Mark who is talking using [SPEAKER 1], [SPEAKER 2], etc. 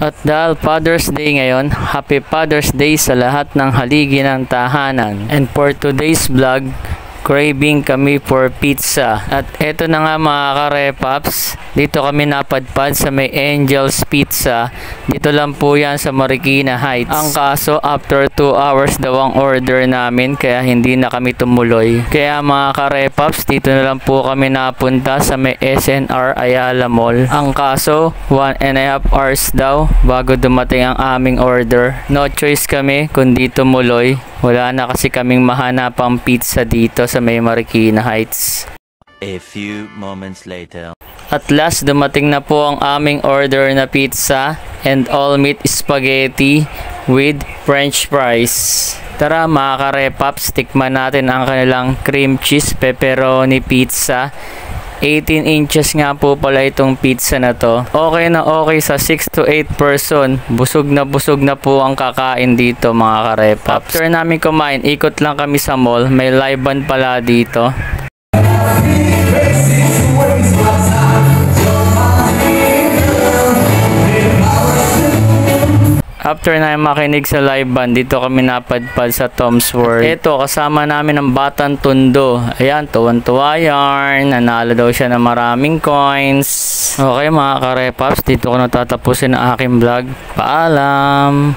[SPEAKER 1] At dahil Father's Day ngayon, Happy Father's Day sa lahat ng haligi ng tahanan. And for today's vlog, craving kami for pizza. At eto na nga mga karepaps, dito kami napadpad sa may Angel's Pizza. Dito lang po yan sa Marikina Heights. Ang kaso, after 2 hours daw ang order namin kaya hindi na kami tumuloy. Kaya mga karepaps, dito na lang po kami napunta sa may SNR Ayala Mall. Ang kaso, 1 and a half hours daw bago dumating ang aming order. No choice kami kundi tumuloy. Wala na kasi kaming mahanapang pizza dito sa may Marikina Heights.
[SPEAKER 2] A few moments later.
[SPEAKER 1] At last, dumating na po ang aming order na pizza and all meat spaghetti with french fries. Tara mga karepaps, tikman natin ang kanilang cream cheese pepperoni pizza. 18 inches nga po pala itong pizza na to. Okay na okay sa 6 to 8 person. Busog na busog na po ang kakain dito mga karepaps. After namin kumain, ikot lang kami sa mall. May live band pala dito. After na makinig sa live band, dito kami napadpad sa Tom's World. Ito, kasama namin ang Batang Tundo. Ayan, tuwan-tuwa yarn. Nanalo daw siya ng maraming coins. Okay mga karepaps, dito ko natatapusin ang aking vlog. Paalam!